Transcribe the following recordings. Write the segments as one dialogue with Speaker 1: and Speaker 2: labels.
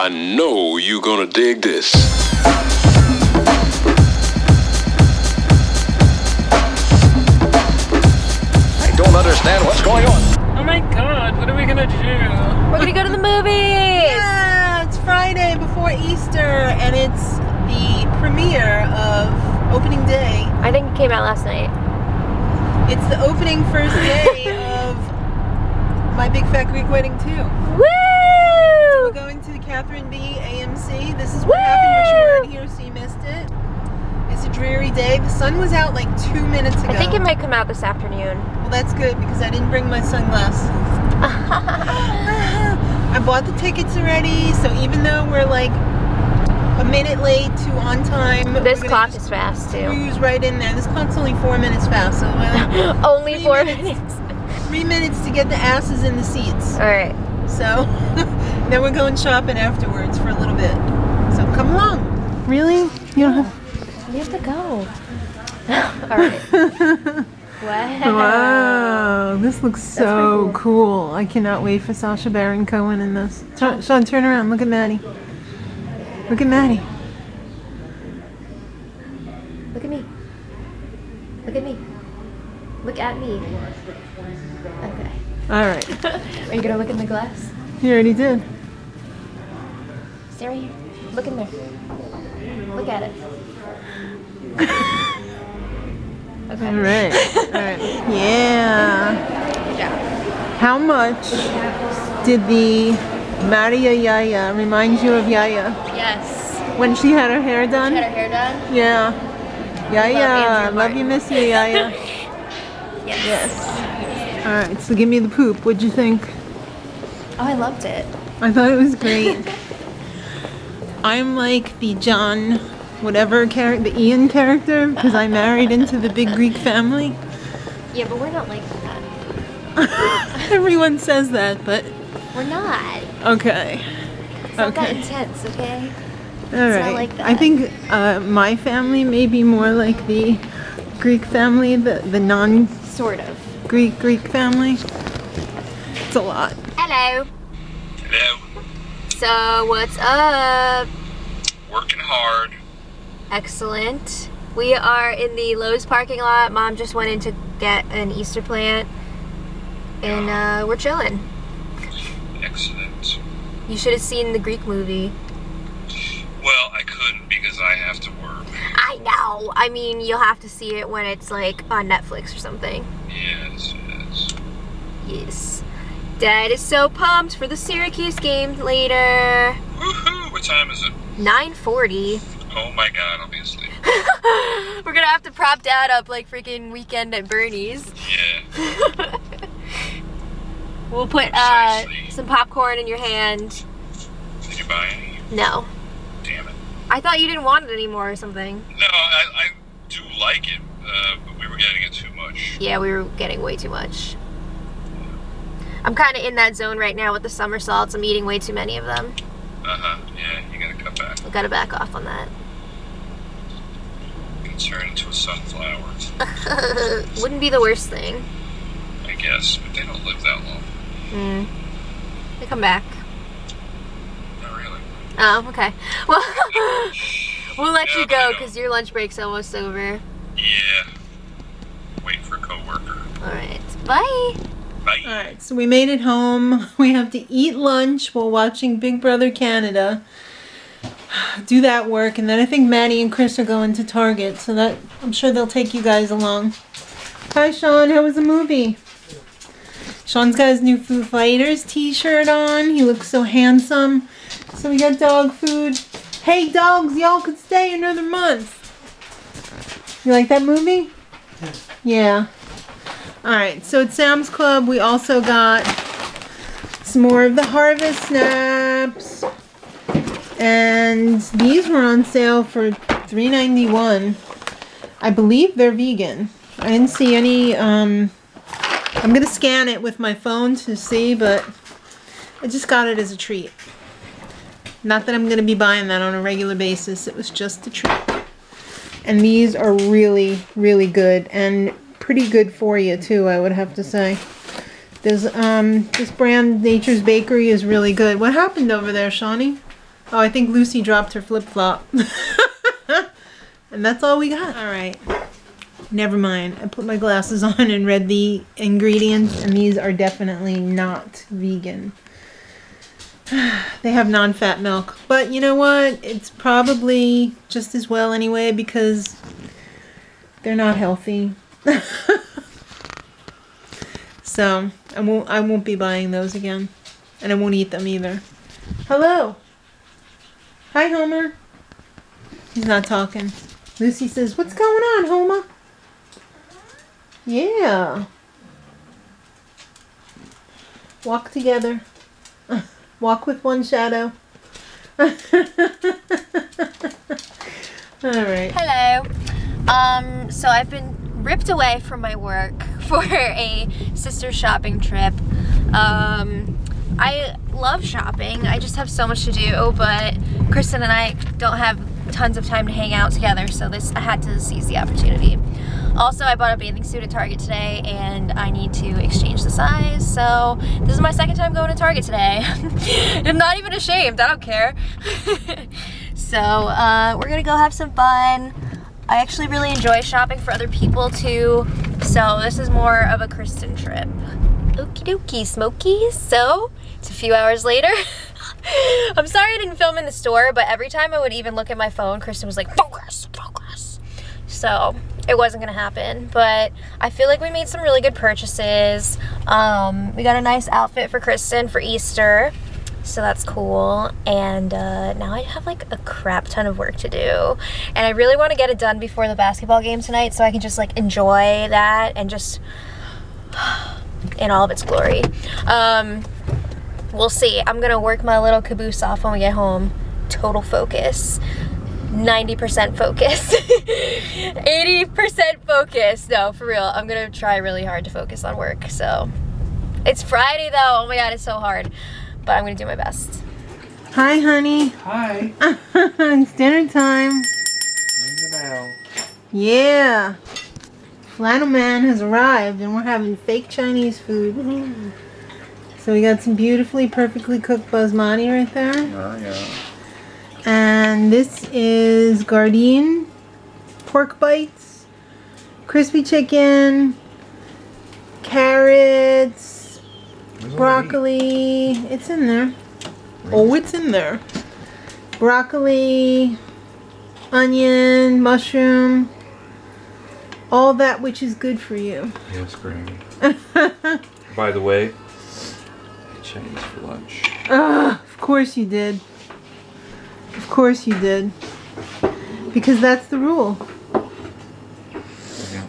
Speaker 1: I know you're gonna dig this.
Speaker 2: I don't understand what's going on.
Speaker 3: Oh my god, what are we gonna do?
Speaker 4: We're gonna go to the movies.
Speaker 5: Yeah, it's Friday before Easter, and it's the premiere of opening day.
Speaker 4: I think it came out last night.
Speaker 5: It's the opening first day of My Big Fat Greek Wedding too. We're
Speaker 4: Woo!
Speaker 5: going to the Catherine B AMC. This is what happened, but you weren't here, so you missed it. It's a dreary day. The sun was out like two minutes ago.
Speaker 4: I think it might come out this afternoon.
Speaker 5: Well, that's good because I didn't bring my sunglasses. I bought the tickets already, so even though we're like a minute late to on time,
Speaker 4: This clock is fast too.
Speaker 5: cruise right in there. This clock's only four minutes fast, so uh, like
Speaker 4: Only four
Speaker 5: minutes.
Speaker 4: minutes.
Speaker 5: three minutes to get the asses in the seats.
Speaker 4: All right.
Speaker 5: So then we're going shopping afterwards for a little bit. So come along. Really? You don't have.
Speaker 4: We have to go. All right. Wow.
Speaker 5: Wow, this looks so cool. I cannot wait for Sacha Baron Cohen in this. Sean, Sean, turn around. Look at Maddie. Look at Maddie.
Speaker 4: Look at me. Look at me. Look at me. Okay.
Speaker 5: All right.
Speaker 4: Are you gonna look in the glass?
Speaker 5: You already did.
Speaker 4: Stay right here. Look in there. Look at it. Okay.
Speaker 5: All right. All right. Yeah.
Speaker 4: Job.
Speaker 5: How much did the Maria Yaya remind you of Yaya
Speaker 4: Yes.
Speaker 5: when she had her hair done?
Speaker 4: Had her hair done?
Speaker 5: Yeah. Yaya,
Speaker 4: Andrew
Speaker 5: love you, miss you, Yaya.
Speaker 4: Yes.
Speaker 5: yes. All right. So give me the poop. What'd you think?
Speaker 4: Oh, I loved it.
Speaker 5: I thought it was great. I'm like the John, whatever character, the Ian character, because I married into the big Greek family.
Speaker 4: Yeah, but we're not like that.
Speaker 5: Everyone says that, but
Speaker 4: We're not.
Speaker 5: okay.
Speaker 4: It's not that intense, okay?
Speaker 5: All
Speaker 4: not
Speaker 5: right.
Speaker 4: like
Speaker 5: I think uh, my family may be more like the Greek family, the, the non-Greek
Speaker 4: Sort of.
Speaker 5: Greek Greek family. It's a lot.
Speaker 4: Hello.
Speaker 6: Hello.
Speaker 4: So, what's up?
Speaker 6: Working hard.
Speaker 4: Excellent. We are in the Lowe's parking lot. Mom just went in to get an Easter plant. And uh, we're chilling.
Speaker 6: Excellent.
Speaker 4: You should have seen the Greek movie.
Speaker 6: Well, I couldn't because I have to work.
Speaker 4: I know. I mean, you'll have to see it when it's like on Netflix or something.
Speaker 6: Yes, yes.
Speaker 4: Yes. Dad is so pumped for the Syracuse game later.
Speaker 6: Woohoo! What time is it?
Speaker 4: 9:40.
Speaker 6: Oh my god, I'll be asleep.
Speaker 4: We're gonna have to prop Dad up like freaking weekend at Bernie's.
Speaker 6: Yeah.
Speaker 4: We'll put uh, some popcorn in your hand.
Speaker 6: Did you buy any?
Speaker 4: No.
Speaker 6: Damn it.
Speaker 4: I thought you didn't want it anymore or something.
Speaker 6: No, I, I do like it, uh, but we were getting it too much.
Speaker 4: Yeah, we were getting way too much. I'm kind of in that zone right now with the somersaults. I'm eating way too many of them.
Speaker 6: Uh huh. Yeah, you gotta back.
Speaker 4: I gotta back off on that.
Speaker 6: You can turn into a sunflower,
Speaker 4: Wouldn't be the worst thing.
Speaker 6: I guess, but they don't live that long.
Speaker 4: Mm. They come back.
Speaker 6: Not really.
Speaker 4: Oh, okay. Well, we'll let
Speaker 6: Yeah,
Speaker 4: you go because your lunch break's almost over.
Speaker 6: Yeah. Wait for a coworker.
Speaker 4: All right. Bye.
Speaker 6: Bye.
Speaker 5: All right, so we made it home. We have to eat lunch while watching Big Brother Canada. Do that work, and then I think Maddie and Chris are going to Target, so that I'm sure they'll take you guys along. Hi, Sean. How was the movie? Sean's got his new Foo Fighters T-shirt on. He looks so handsome. So we got dog food. Hey, dogs, y'all could stay another month. You like that movie? Yeah. Alright, so at Sam's Club we also got some more of the Harvest Snaps. And these were on sale for $3.91. I believe they're vegan. I didn't see any, um, I'm gonna scan it with my phone to see, but I just got it as a treat. Not that I'm gonna be buying that on a regular basis, it was just a treat. And these are really, really good and pretty good for you too, I would have to say. There's um this brand Nature's Bakery is really good. What happened over there, Shawnee? Oh, I think Lucy dropped her flip flop. and that's all we got. All right. Never mind. I put my glasses on and read the ingredients, and these are definitely not vegan. they have non fat milk. But you know what? It's probably just as well anyway because they're not healthy. so I won't I won't be buying those again. And I won't eat them either. Hello. Hi Homer. He's not talking. Lucy says, What's going on, Homer? Yeah. Walk together. Walk with one shadow. All right.
Speaker 4: Hello. Um, so I've been ripped away from my work for a sister shopping trip. Um, I love shopping. I just have so much to do, but Kristen and I don't have tons of time to hang out together, so this I had to seize the opportunity. Also, I bought a bathing suit at Target today and I need to exchange the size. So this is my second time going to Target today. I'm not even ashamed, I don't care. so uh, we're gonna go have some fun. I actually really enjoy shopping for other people too. So this is more of a Kristen trip. Okie dokie, Smokies. So it's a few hours later. I'm sorry I didn't film in the store, but every time I would even look at my phone, Kristen was like, focus, focus. So it wasn't gonna happen, but I feel like we made some really good purchases. Um, we got a nice outfit for Kristen for Easter, so that's cool. And uh, now I have like a crap ton of work to do, and I really want to get it done before the basketball game tonight, so I can just like enjoy that and just in all of its glory. Um, we'll see. I'm gonna work my little caboose off when we get home. Total focus. 90% focus. 80% focus. No, for real. I'm gonna try really hard to focus on work. So it's Friday though. Oh my god, it's so hard. But I'm gonna do my best.
Speaker 5: Hi, honey.
Speaker 7: Hi.
Speaker 5: it's dinner time.
Speaker 7: Ring the bell.
Speaker 5: Yeah. Flannel Man has arrived and we're having fake Chinese food. So we got some beautifully, perfectly cooked basmati right there.
Speaker 7: Oh, yeah.
Speaker 5: And this is Gardein pork bites, crispy chicken, carrots,
Speaker 7: Where's
Speaker 5: broccoli. It's in there. Oh, it's in there. Broccoli, onion, mushroom, all that which is good for you.
Speaker 7: Yes, Granny. By the way, Chinese for lunch.
Speaker 5: Ugh, of course you did. Of course you did. Because that's the rule.
Speaker 7: Yeah.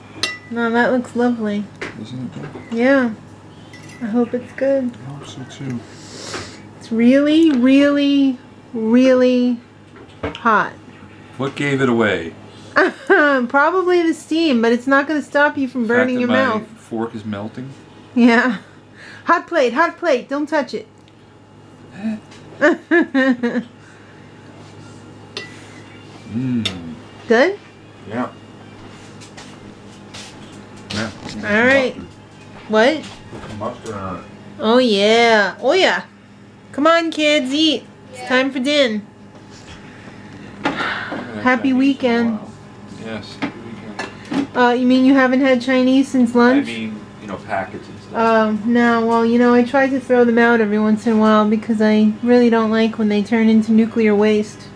Speaker 5: No, that looks lovely.
Speaker 7: Isn't it good?
Speaker 5: Yeah. I hope it's good.
Speaker 7: I hope so too.
Speaker 5: It's really, really, really hot.
Speaker 7: What gave it away?
Speaker 5: Probably the steam, but it's not going to stop you from burning your
Speaker 7: my
Speaker 5: mouth.
Speaker 7: fork is melting.
Speaker 5: Yeah. Hot plate, hot plate. Don't touch it.
Speaker 7: Mmm.
Speaker 5: Good?
Speaker 7: Yeah. Yeah.
Speaker 5: All right. What?
Speaker 7: Mustard on it.
Speaker 5: Oh, yeah. Oh, yeah. Come on, kids, eat. It's time for din. Happy weekend.
Speaker 7: Yes. Happy weekend.
Speaker 5: Uh, you mean you haven't had Chinese since lunch?
Speaker 7: I mean, you know, packets and stuff.
Speaker 5: Um, no, well, you know, I try to throw them out every once in a while because I really don't like when they turn into nuclear waste.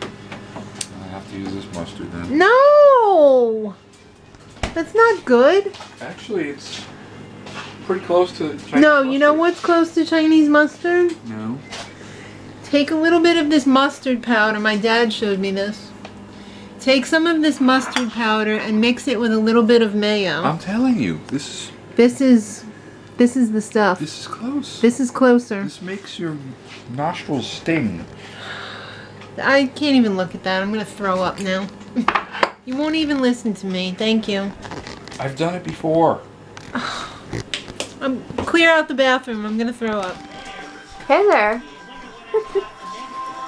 Speaker 7: I have to use this mustard then.
Speaker 5: No! That's not good.
Speaker 7: Actually, it's pretty close to Chinese
Speaker 5: no, you know what's close to Chinese mustard?
Speaker 7: No.
Speaker 5: Take a little bit of this mustard powder. My dad showed me this. Take some of this mustard powder and mix it with a little bit of mayo.
Speaker 7: I'm telling you, this is
Speaker 5: this is this is the stuff.
Speaker 7: this is close.
Speaker 5: This is closer.
Speaker 7: This makes your nostrils sting.
Speaker 5: I can't even look at that. I'm gonna throw up now. you won't even listen to me. Thank you.
Speaker 7: I've done it before.
Speaker 5: I'm clear out the bathroom. I'm gonna throw up.
Speaker 4: Hey there.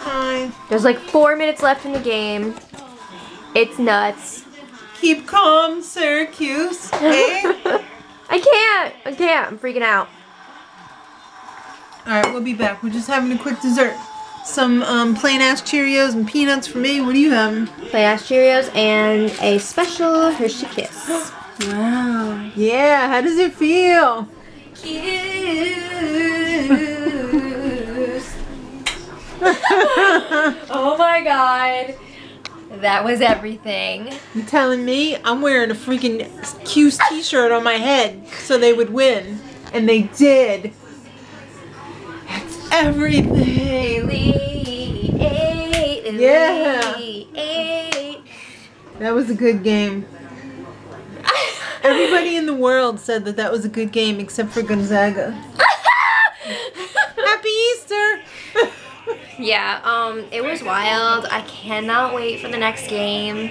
Speaker 5: Hi.
Speaker 4: There's like four minutes left in the game. It's nuts.
Speaker 5: Keep calm, Syracuse. Hey. Eh?
Speaker 4: I can't. I can't. I'm freaking out.
Speaker 5: All right, we'll be back. We're just having a quick dessert. some um, plain ass Cheerios and peanuts for me. What do you have?
Speaker 4: Plain Ash Cheerios and a special Hershey Kiss.
Speaker 5: Wow. Yeah, how does it feel? Kiss.
Speaker 4: oh my god. That was everything.
Speaker 5: You telling me I'm wearing a freaking 'Cuse t-shirt on my head so they would win. And they did. That's everything.
Speaker 4: Elite eight, elite
Speaker 5: Yeah.
Speaker 4: eight.
Speaker 5: That was a good game. Everybody in the world said that that was a good game except for Gonzaga. Happy Easter!
Speaker 4: Yeah, um, it was wild. I cannot wait for the next game.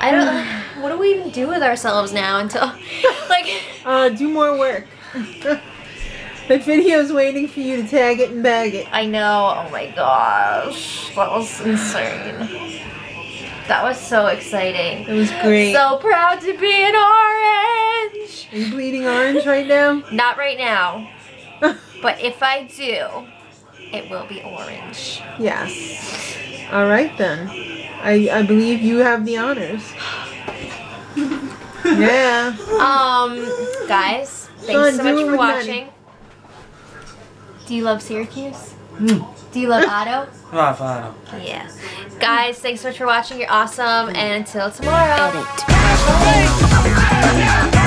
Speaker 4: I don't. What do we even do with ourselves now until, like,
Speaker 5: Uh, do more work. that video's waiting for you to tag it and bag it.
Speaker 4: I know. Oh my gosh, that was insane. That was so exciting.
Speaker 5: It was great.
Speaker 4: So proud to be an orange.
Speaker 5: Are you bleeding orange right now?
Speaker 4: Not right now, but if I do, it will be orange.
Speaker 5: yes. All right then. I I believe you have the honors. yeah.
Speaker 4: Um, guys,
Speaker 5: Sean,
Speaker 4: thanks so much for
Speaker 5: with
Speaker 4: watching. Do you love Syracuse? Do you love Otto?
Speaker 8: Rafael.
Speaker 4: Yeah. Guys, thanks so much for watching. You're awesome. And until tomorrow.
Speaker 9: Edit.